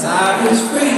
Time is free.